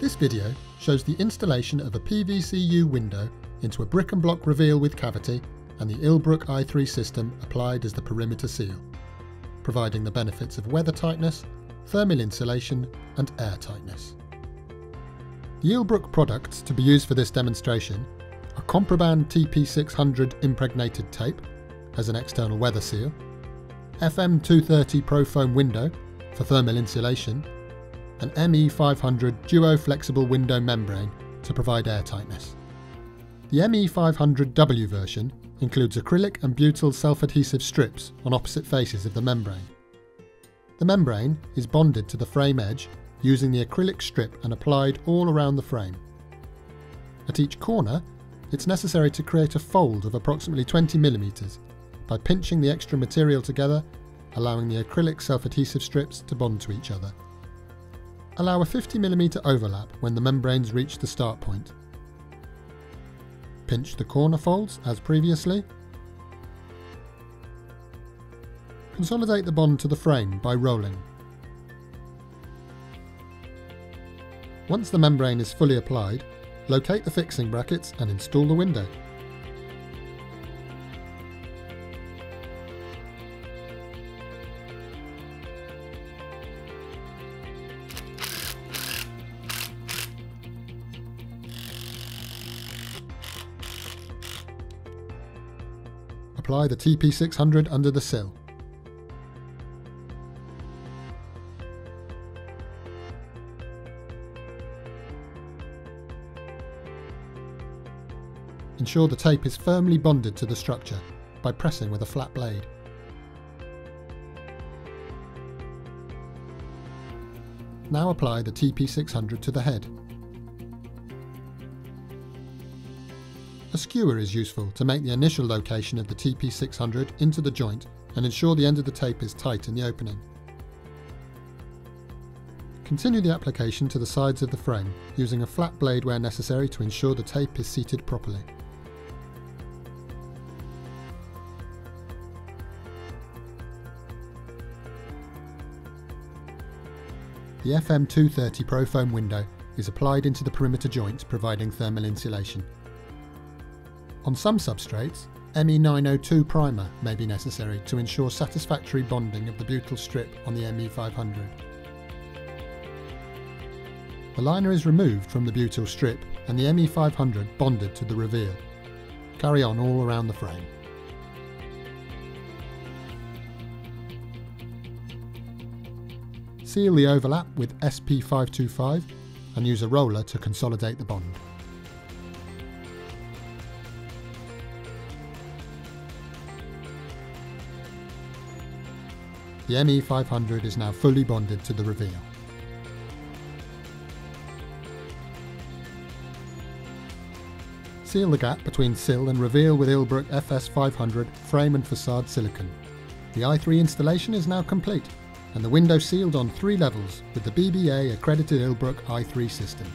This video shows the installation of a PVCU window into a brick and block reveal with cavity and the illbruck i3 system applied as the perimeter seal, providing the benefits of weather tightness, thermal insulation and air tightness. The illbruck products to be used for this demonstration are Compriband TP600 impregnated tape as an external weather seal, FM230 Pro Foam window for thermal insulation, and ME500 Duo Flexible Window Membrane to provide air tightness. The ME500W version includes acrylic and butyl self-adhesive strips on opposite faces of the membrane. The membrane is bonded to the frame edge using the acrylic strip and applied all around the frame. At each corner, it's necessary to create a fold of approximately 20mm by pinching the extra material together, allowing the acrylic self-adhesive strips to bond to each other. Allow a 50mm overlap when the membranes reach the start point. Pinch the corner folds as previously. Consolidate the bond to the frame by rolling. Once the membrane is fully applied, locate the fixing brackets and install the window. Apply the TP600 under the sill. Ensure the tape is firmly bonded to the structure by pressing with a flat blade. Now apply the TP600 to the head. A skewer is useful to make the initial location of the TP600 into the joint and ensure the end of the tape is tight in the opening. Continue the application to the sides of the frame, using a flat blade where necessary to ensure the tape is seated properly. The FM230 Pro Foam window is applied into the perimeter joint providing thermal insulation. On some substrates, ME902 primer may be necessary to ensure satisfactory bonding of the butyl strip on the ME500. The liner is removed from the butyl strip and the ME500 bonded to the reveal. Carry on all around the frame. Seal the overlap with SP525 and use a roller to consolidate the bond. The ME500 is now fully bonded to the reveal. Seal the gap between sill and reveal with illbruck FS500 frame and facade silicon. The i3 installation is now complete and the window sealed on three levels with the BBA accredited illbruck i3 system.